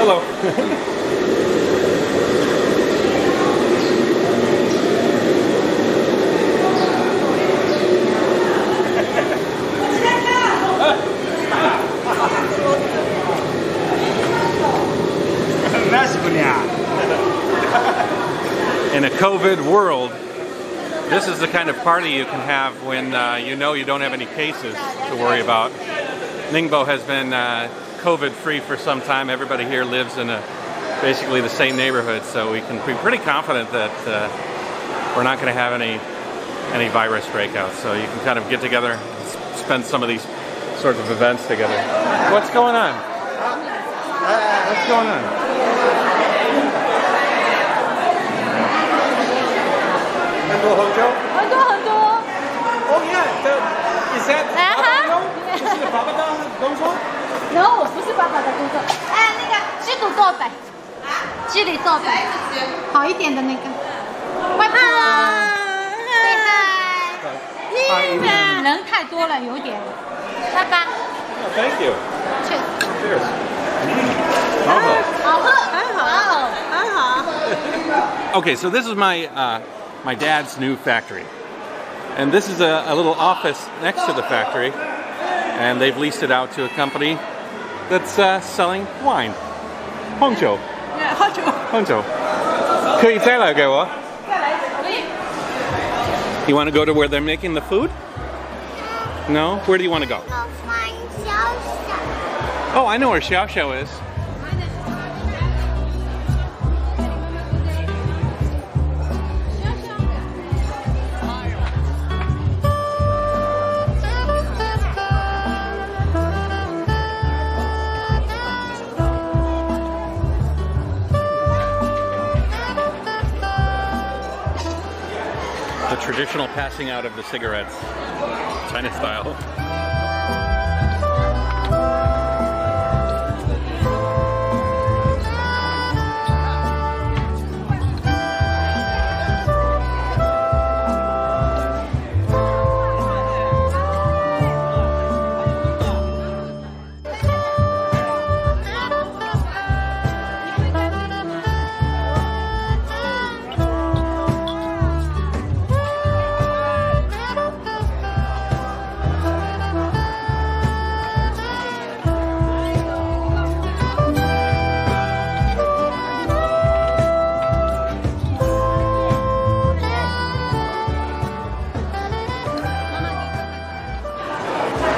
Hello. In a COVID world, this is the kind of party you can have when uh, you know you don't have any cases to worry about. Ningbo has been uh, COVID free for some time. Everybody here lives in a, basically the same neighborhood, so we can be pretty confident that uh, we're not going to have any any virus breakouts. So you can kind of get together, spend some of these sorts of events together. What's going on? What's going on? Oh yeah, is that? Eh? 豆粉，鸡里豆粉，好一点的那个。拜拜。拜拜。 Hi. 人太多了，有点。拜拜。 Oh, thank you. 去。 Cheers.好喝。好喝，很好，很好。 Okay, so this is my uh, my dad's new factory, and this is a, a little office next to the factory, and they've leased it out to a company that's uh, selling wine. Hongzhou. 好久。 Hongzhou. 可以再来给我？再来，可以。 You want to go to where they're making the food? No? Where do you want to go? 老欢小小。 Oh, I know where Xiao Xiao is. Traditional passing out of the cigarettes, China style.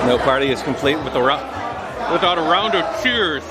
No party is complete with a without a round of cheers.